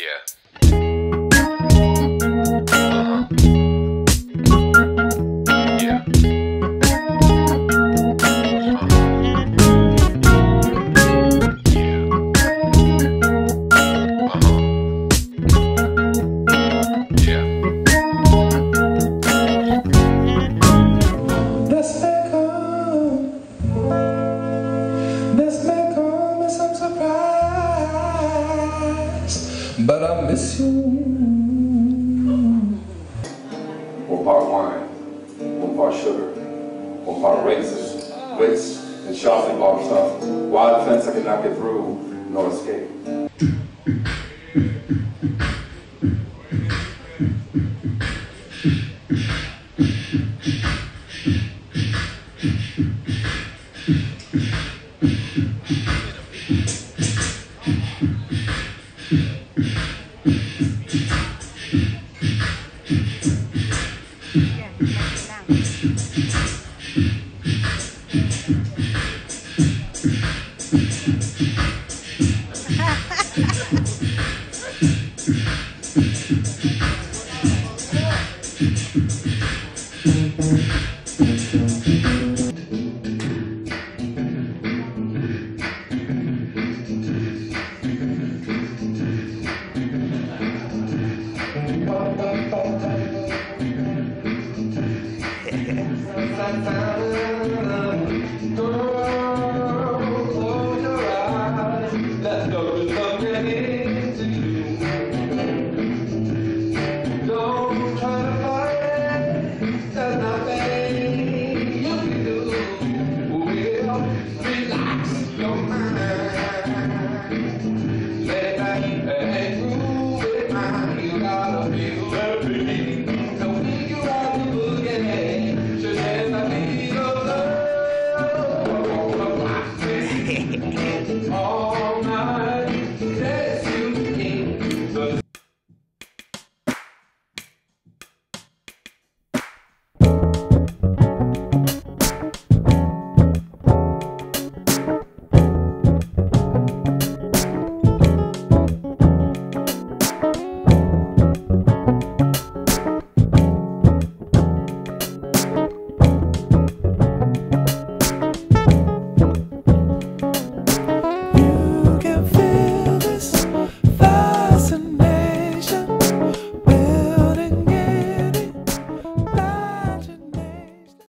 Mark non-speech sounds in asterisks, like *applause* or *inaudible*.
Yeah. but I miss you. One part wine, one part sugar, one part raisins, wits, and sharply barbed stuff. Wide fence I cannot get through, nor escape. *laughs* I found.